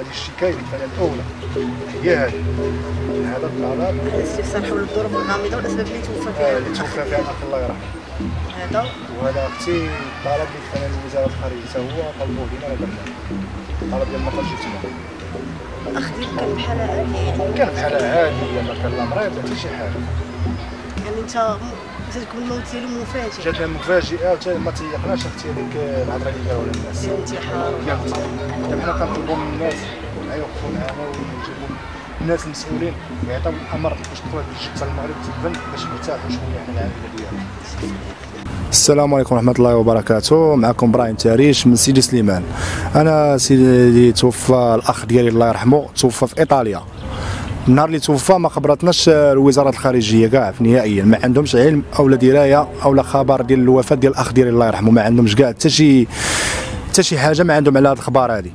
هذه الشكاية الفعل الأولى. هي هذه. هذا الطلب الاستفسار حول الظروف الغامضه والأسباب اللي توفى آه، فيها اللي توفى فيها الاخ الله يرحمه. هذا. وهذا أختي طلب اللي كان الوزاره الخارجيه حتى هو طلبوه برنامج طلب ديال المقر الاجتماعي الاخ ديالك كان بحال يعني كانت حاله عاديه ما كان لا مريض لا حتى شي حاجة. يعني أنت م- جاتكم الموت ديالو مفاجئ جاتنا مفاجئه وتا ما تيقناش أختي هذيك الهضره اللي قالوها الناس ديال الانتحار دابا حنا كنطلبوا من الناس يوقفوا معنا ويجيبوا الناس المسؤولين يعطيو الامر باش تدخل هذه الجثه المغرب تدفن باش نرتاحوا شوية حنا العائله ديالنا السلام عليكم ورحمة الله وبركاته معكم براين تاريش من سيدي سليمان أنا سيدي توفى الأخ ديالي الله يرحمه توفى في النهار اللي توفى ما خبرتناش الوزارة الخارجية كاع في نهائيا. ما عندهمش علم أو لا دراية أو لا خبر ديال الوفاة ديال الأخ ديالي الله يرحمه ما عندهمش كاع حتى شي حتى شي حاجة ما عندهم على هاد الأخبار هذه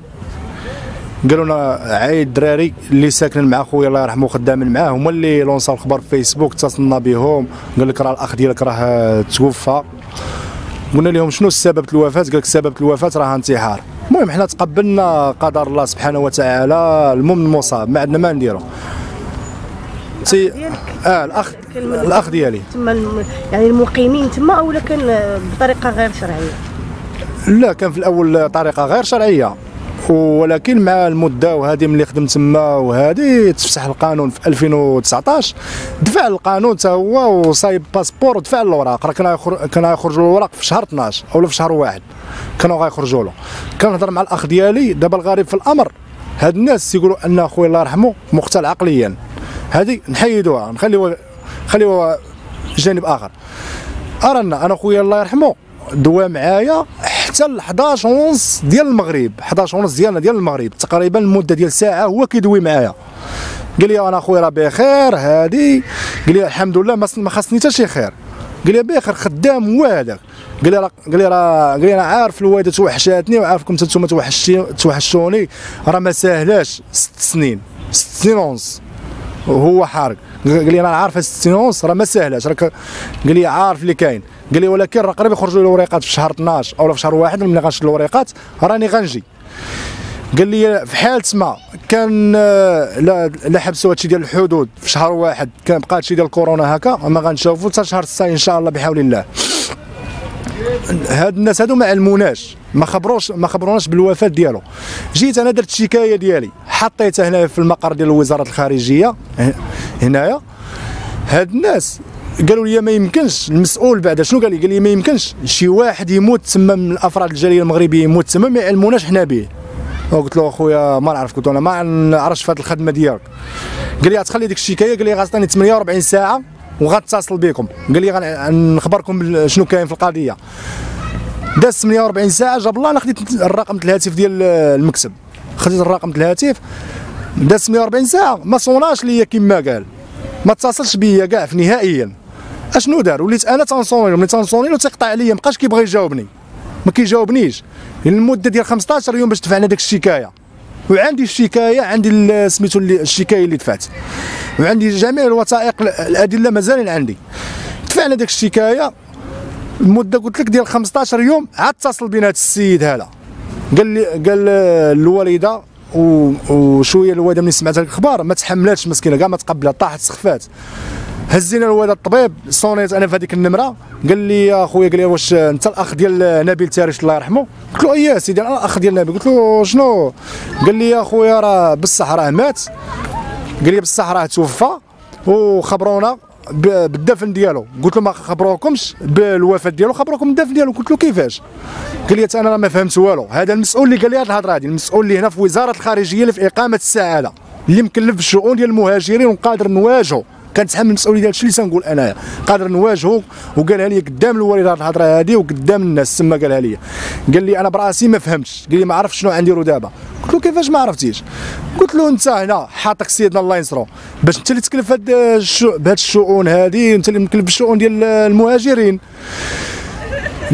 قالوا لنا عايد الدراري اللي ساكنين مع خويا الله يرحمه خدامين معاه هما اللي لونساو الخبر في فيسبوك اتصلنا بهم. قال لك راه الأخ ديالك راه توفى. قلنا لهم شنو سبب الوفاة؟ قال لك سبب الوفاة راه انتحار. المهم حنا تقبلنا قدر الله سبحانه وتعالى المهم المصاب ما عندنا ما نديرو. تي آه الأخ الأخ ديالي. تما يعني المقيمين تما اولا كان بطريقة غير شرعية؟ لا كان في الأول طريقة غير شرعية. ولكن مع المدة وهذه ملي خدمت تما وهذه تفتح القانون في 2019 دفع القانون حتى هو وصايب باسبور ودفع الأوراق. راه كان كان يخرجوا الأوراق في شهر 12 أو في شهر واحد. كانوا غيخرجوا له. كنهضر مع الأخ ديالي دابا الغريب في الأمر هاد الناس يقولوا أن خويا الله يرحمه مختل عقليا. هذه نحيدوها نخليوها خليوها جانب آخر. أرانا أنا خويا الله يرحمه دوا معايا حتى ل 11 ونص ديال المغرب 11 ونص ديالنا ديال المغرب. تقريبا المدة ديال ساعة هو كيدوي معايا. قال لي أنا خويا راه بخير هادي. قال لي الحمد لله ما خاصني حتى شي خير. قال لي بخير خدام هو هذاك قال لي راه قال لي راه قال لي أنا عارف الوالدة توحشاتني وعارفكم توحشتي توحشوني. راه ما ساهلاش ست سنين. ست سنين ونص. وهو حارق. قال لي أنا عارف ونص راه ما ساهلاش راك قال لي عارف اللي كاين. قال لي ولكن راه قريب يخرجوا الوريقات في شهر 12 أو في شهر واحد ملي غنشد الوريقات راني غنجي. قال لي في حال تما كان آه، لا لا حبسوا هادشي ديال الحدود في شهر واحد. كان بقى هادشي ديال كورونا هكا ما غنشوفوا حتى شهر 6 إن شاء الله بحول الله. هاد الناس هادو ما علموناش ما خبروش ما خبروناش بالوفاة ديالو. جيت أنا درت الشكاية ديالي. حطيتها هنا في المقر ديال وزارة الخارجية هنايا. هاد الناس قالوا لي ما يمكنش المسؤول بعدا شنو قال لي؟ قال لي ما يمكنش. شي واحد يموت تما من الأفراد الجالية المغربية يموت تما ما يعلموناش حنا به. وقلت له أخويا ما نعرف قلت له أنا ما نعرفش في هذه الخدمة ديالك. قال لي غتخلي ديك الشكايه قال لي غتعطيني 48 ساعة وغتصل بكم. قال لي غنخبركم بال- شنو كاين في القضية. داز 48 ساعة جاب الله أنا خديت الرقم الهاتف ديال المكتب خديت الرقم ديال الهاتف داز 48 ساعة. ما صوناش ليا كما قال. ما اتصلش بيا كاع نهائيا. أشنو دار؟ وليت أنا تنصوني ملي تنصوني له تيقطع عليا مابقاش كيبغي يجاوبني. ما كيجاوبنيش. المده ديال 15 يوم باش دفعنا ديك الشكاية. وعندي الشكاية عندي سميتو الشكاية اللي دفعت. وعندي جميع الوثائق الأدلة مازالين عندي. دفعنا ديك الشكاية. المده قلت لك ديال 15 يوم عاد اتصل بينا هذا السيد هذا. قال لي قال الوالدة وشوية الوالدة ملي سمعت هاد الأخبار ما تحملاتش مسكينة كاع ما تقبلها طاحت سخفات. هزينا الوالد الطبيب صونيت أنا في هذيك النمرة قال لي يا خويا قال لي واش أنت الأخ ديال نبيل تاريش الله يرحمه. قلت له إيه سيدي أنا الأخ ديال نبيل. قلت له شنو؟ قال لي يا خويا راه بصح راه مات. قال لي بصح راه توفى وخبرونا بالدفن ديالو. قلت له ما خبروكمش؟ بالوفاة ديالو خبروكم بالدفن ديالو. قلت له كيفاش؟ قال لي أنا ما فهمت والو. هذا المسؤول اللي قال لي هذه الهضرة هذه المسؤول اللي هنا في وزارة الخارجية اللي في إقامة السعاده اللي مكلف بالشؤون ديال المهاجرين وقادر نواجهه. كنتحمل المسؤولية ديال الشيء اللي تنقول أنايا. قادر نواجهه وقالها لي قدام الوالد هذه الهضرة هذه وقدام الناس. تما قالها لي. قال لي أنا براسي ما فهمتش. قال لي ما عرفتش شنو عنديرو دابا. قلت له كيفاش ما عرفتيش؟ قلت له أنت هنا حاطك سيدنا الله ينصرو. باش أنت اللي تكلف هاد. بهاد الشؤون هذه أنت اللي مكلف بالشؤون ديال المهاجرين.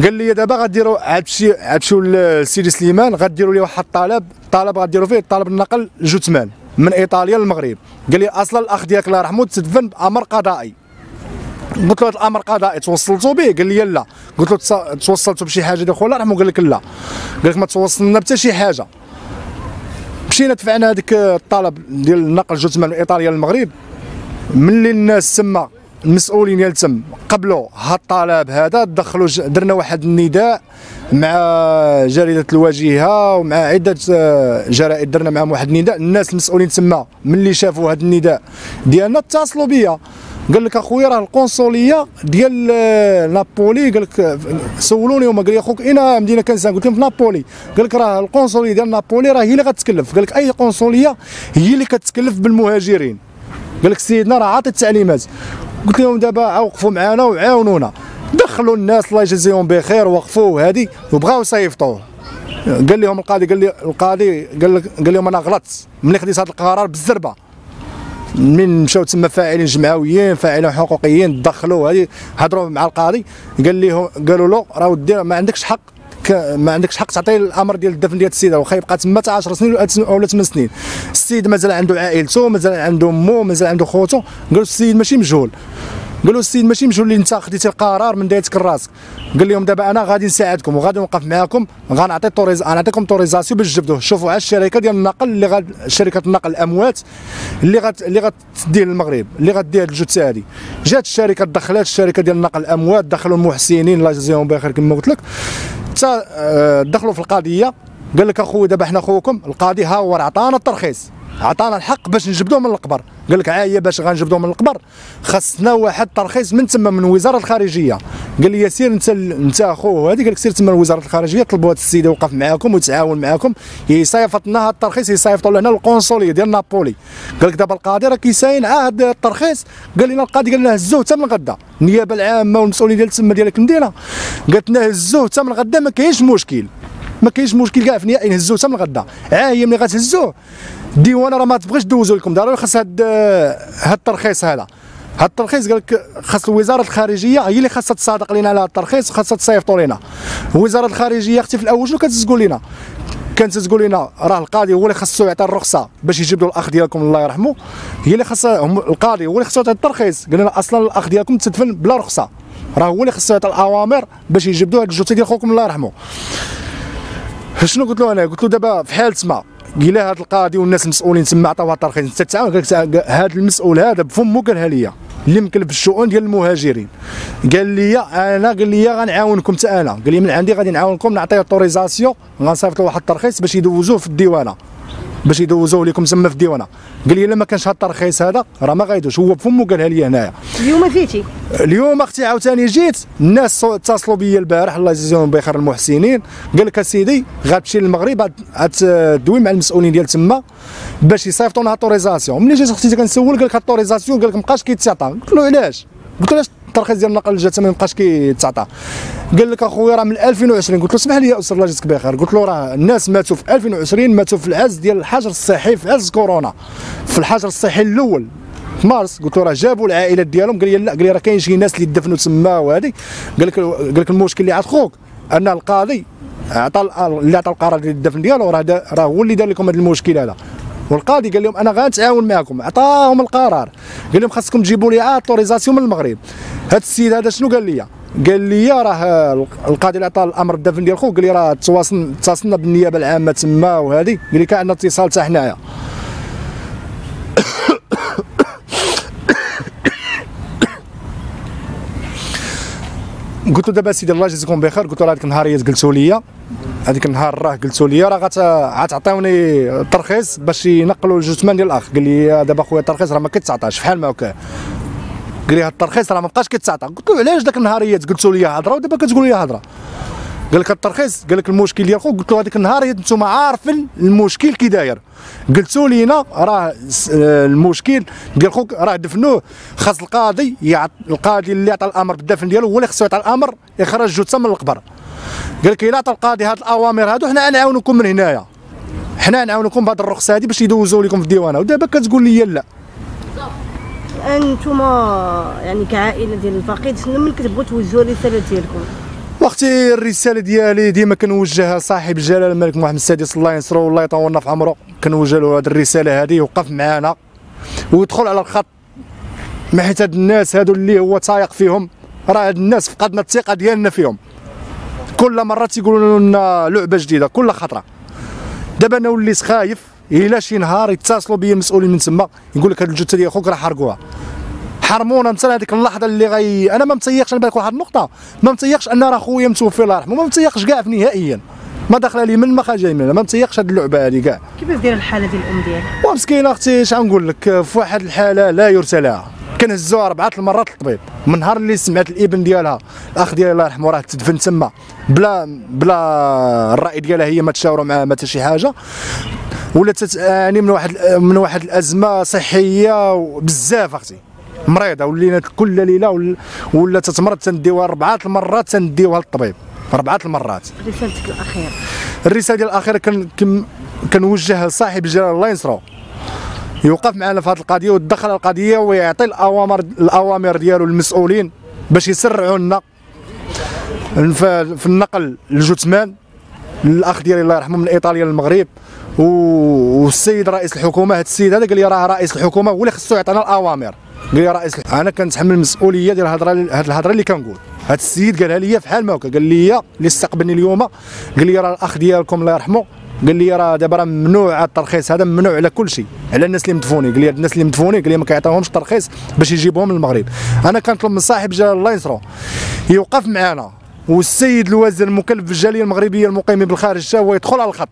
قال لي دابا غديروا عاد شي عاد شو لسيدي سليمان غديروا لي واحد الطلب طلب غديروا فيه طلب النقل جثمان من إيطاليا للمغرب. قال لي أصلا الأخ ديالك الله يرحمه تدفن بأمر قضائي. قلت له هذا الأمر قضائي توصلتوا به؟ قال لي لا. قلت له توصلتوا بشي حاجة ديال الله يرحمه قال لك لا. قال لك ما توصلنا بحتى شي حاجة. مشينا دفعنا هذاك الطلب ديال نقل جثمان من إيطاليا للمغرب. ملي الناس تما المسؤولين ديال تم قبلوا هذا الطلب هذا دخلوا درنا واحد النداء مع جريدة الواجهة ومع عدة آه، جرائد درنا معهم واحد النداء. الناس المسؤولين تما ملي شافوا هذا النداء ديالنا اتصلوا بيا. قال لك أخويا راه القنصليه ديال آه، نابولي. قال لك سولوني هما. قال لي أخوك اين مدينة كنسان قلت لهم في نابولي. قال لك راه القنصليه ديال نابولي راه هي اللي غتكلف. قال لك أي قنصليه هي اللي كتكلف بالمهاجرين. قال لك سيدنا راه عاطي التعليمات. قلت لهم دابا وقفوا معنا وعاونونا. دخلوا الناس الله يجزيهم بخير وقفوا هذه وبغاو يصيفطوه. قال لهم القاضي قال لي القاضي قال قال لهم أنا غلطت. ملي خديت هذا القرار بالزربة. من مشاو تما فاعلين جمعويين فاعلين حقوقيين دخلوا هذه هضروا مع القاضي. قال لهم قالوا له راه ودي ما عندكش حق ما عندكش حق تعطي الأمر ديال الدفن ديال السيدة واخا يبقى تما حتى 10 سنين ولا 8 سنين. السيد مازال عنده عائلته مازال عنده امه مازال عنده خوته. قالوا السيد ماشي مجهول. قالوا السيد ماشي مجهول اللي انت خديتي القرار من دايتك راسك قال لهم دابا أنا غادي نساعدكم وغادي نوقف معاكم غنعطي طوريز غنعطيكم طوريزاسيون باش تجبدوه. شوفوا على الشركة ديال النقل اللي غاد شركة النقل الأموات اللي غت اللي غتديه للمغرب اللي غديها الجثه هذه جات الشركة دخلات الشركة ديال النقل الأموات دخلوا المحسنين الله يجزيهم بخير كما قلت لك. حتى آه، دخلوا في القضية قال لك اخويا دابا حنا خوكم القاضي ها هو عطانا الترخيص عطانا الحق باش نجبدوه من القبر. قال لك عاية باش غنجبدوه من القبر. خاصنا واحد الترخيص من تما من وزارة الخارجية. قال لي سير انت انت اخوه هذيك قال لك سير تما وزاره الخارجية طلبوا هذا السيد يوقف معاكم ويتعاون معاكم. يصيفط لنا هذا الترخيص يصيفطوا لنا القنصلية ديال نابولي. قال لك دابا القاضي راه كيساين عهد الترخيص. قال لنا القاضي قال لنا هزوه حتى من غدا. النيابة العامة والمسؤولين ديال تما ديال المدينة قالت لنا هزوه حتى من غدا ما كاينش مشكل. ما كاينش مشكل كاع في النهائي نهزوه حتى من غدا. ملي غتهزوه الديوانه راه ما تبغيش دوزو لكم. ضروري خاص هاد هاد الترخيص هذا. هاد الترخيص قال لك خاص وزاره الخارجية هي اللي خاصها تصادق لنا على الترخيص خاصها تصيفطوا لنا وزارة الخارجية أختي في الأول شنو كانت تقول لنا كانت تقول لنا راه القاضي هو اللي خاصو يعطي الرخصة باش يجيب له الأخ ديالكم الله يرحمه. هي اللي خاصها القاضي هو اللي خاصو يعطي الترخيص. قال لنا أصلا الأخ ديالكم تدفن بلا رخصة. راه هو اللي خاصو يعطي الأوامر باش يجبدوا هاد الجثه ديال خوكم الله يرحمه. شنو قلت له أنا؟ قلت له دابا في حال تما قال هذا القاضي والناس المسؤولين تما عطاوها الترخيص انت تعاون هذا المسؤول هذا بفمه قالها لي اللي مكلف بالشؤون ديال المهاجرين. قال لي أنا قال لي غنعاونكم حتى أنا. قال لي من عندي غادي نعاونكم نعطيه autorisation غنصيفط له واحد الترخيص باش يدوزوه في الديوانة. باش يدوزوه لكم تما في الديوانة. قال لي إلا ما كانش هذا الترخيص هذا راه ما غايدوش. هو بفمه قالها لي هنايا. اليوم جيتي اليوم أختي عاوتاني جيت الناس اتصلوا بيا البارح الله يجزيهم بخير المحسنين. قال لك أسيدي غتمشي للمغرب غتدوي مع المسؤولين ديال تما باش يصيفطوا لنا autorisation ملي جيت أختي كنسول قال لك autorisation قال لك مابقاش كيتعطى قلت له علاش؟ قلت له علاش الترخيص ديال النقل جات ما يبقاش كيتعطى قال لك أخويا راه من 2020 قلت له اسمح لي يا أستاذ الله يجزيك بخير. قلت له راه الناس ماتوا في 2020 ماتوا في العز ديال الحجر الصحي في عز كورونا. في الحجر الصحي الأول في مارس. قلت له راه جابوا العائلات ديالهم. قال لي لا قال لي راه كاين شي ناس اللي دفنوا تما وهذه قال لك قال لك المشكل اللي عند خوك أن القاضي عطى اللي عطى القرار ديال الدفن ديالو راه راه هو اللي دار لكم هذا المشكل هذا. والقاضي قال لهم أنا غنتعاون معكم. عطاهم القرار. قال لهم خاصكم تجيبوا لي autorisation من المغرب. هذا السيد هذا شنو قال لي؟ قال لي راه القاضي اللي عطى الأمر الدفن ديال خوك قال لي راه تواصل اتصلنا بالنيابة العامة تما وهذه قال لي كأن عندنا اتصال حتى حنايا. قلت له دابا سيدي الله يجزيكم بخير. قلت له هذيك النهاريه قلتوا لي هذيك النهار راه قلتوا لي راه غتعطيوني الترخيص باش ينقلوا الجثمان ديال الأخ. قال لي دابا خويا الترخيص راه ما كيتعطاش فحال ما هكا. قال لي هذا الترخيص راه ما بقاش كيتعطى قلت له علاش داك النهاريات قلتوا لي هضرة ودابا كتقول لي هضرة. قال لك الترخيص قال لك المشكل ديال خوك قلت له هذيك النهار أنتم عارفين المشكل كي داير. قلتوا لينا راه المشكل. ديال خوك راه دفنوه. خاص القاضي يعط القاضي اللي عطى الأمر بالدفن ديالو هو اللي خصو يعطي الأمر يخرج جثة من القبر. قال لك إلا عطى القاضي هاد الأوامر هادو حنا نعاونكم من هنايا. حنا نعاونكم بهاد الرخصة هادي باش يدوزوا لكم في الديوانه ودابا كتقول لي لا. أنتم يعني كعائلة ديال الفقيد شنو من كتبغوا توجهوا الرساله ديالكم. واختي الرسالة ديالي ديما كنوجهها صاحب الجلاله الملك محمد السادس الله ينصرو والله يطولنا في عمره. كنوجه له هذه الرسالة هذه يوقف معنا ويدخل على الخط. ما حيت هاد الناس هادو اللي هو تايق فيهم راه هاد الناس فقدنا الثقة ديالنا فيهم. كل مره تيقولوا لنا لعبة جديدة كل خطرة. دابا أنا وليت خايف الا شي نهار يتصلوا بيا المسؤولين من تما يقول لك هاد الجثة ديال خوك راه حرقوها. حرمونا مثلا هذيك اللحظة اللي غي أنا ما متيقش نبارك واحد النقطة. ما متيقش أن راه خويا متوفي الله يرحمه ما متيقش كاع نهائيا. ما داخله لي من ما خرج من ما متيقش هاد اللعبة هذه كاع. كيفاش دايره الحالة ديال الأم ديالك؟ ومسكينة أختي اش غنقول لك؟ في واحد الحالة لا يرثى لها كنهزوها أربعة المرات للطبيب. من نهار اللي سمعت الإبن ديالها الأخ ديالها الله يرحمه راه تدفن تما بلا بلا الرأي ديالها هي ما تشاوروا معاه ما حتى شي حاجة ولا تتعاني من واحد من واحد الأزمة صحية بزاف أختي. مريضة ولينا كل ليلة ولا تتمرض تنديوها اربعه المرات تنديوها للطبيب. اربعه المرات. رسالتك الأخيرة. الرسالة ديال الأخيرة كان كنوجهها لصاحب الجلاله الله ينصرو. يوقف معنا في هذه القضية ويتدخل القضية ويعطي الأوامر الأوامر ديالو للمسؤولين باش يسرعوا لنا. في النقل الجثمان الأخ ديالي الله يرحمه من إيطاليا للمغرب والسيد رئيس الحكومة. هذا السيد هذا قال لي راه رئيس الحكومة هو اللي خصو يعطينا الأوامر. قال لي رئيس أنا كنتحمل المسؤولية ديال الهضره هذه الهضرة اللي كنقول. هذا السيد قالها لي فحال ما قال لي اللي استقبلني اليوم قال لي راه الأخ ديالكم الله يرحمه قال لي راه دابا راه ممنوع الترخيص هذا ممنوع على كل شيء على الناس اللي مدفوني قال لي الناس اللي مدفوني قال لي ما كيعطيوهمش الترخيص باش يجيبوهم للمغرب. أنا كنطلب من صاحب جلال الله ينصرو يوقف معنا والسيد الوزير المكلف بالجاليه المغربية المقيمين بالخارج حتى هو يدخل على الخط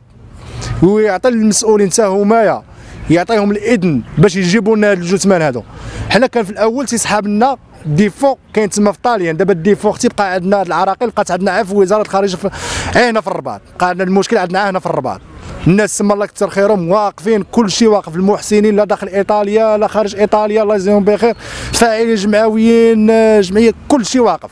ويعطي للمسؤولين حتى هما يعطيهم الإذن باش يجيبوا لنا الجثمان هادو. حنا كان في الأول تيسحاب لنا défaut كاين تما في طاليان. دابا ال défaut أختي بقى عندنا العراقيل بقات عندنا في وزارة الخارجيه هنا في الرباط. بقى عندنا المشكل عندنا هنا في الرباط. الناس تما الله يكثر خيرهم واقفين كل شيء واقف. المحسنين لا داخل إيطاليا لا خارج إيطاليا الله يجزيهم بخير. فاعلين جمعويين جمعية كل شيء واقف.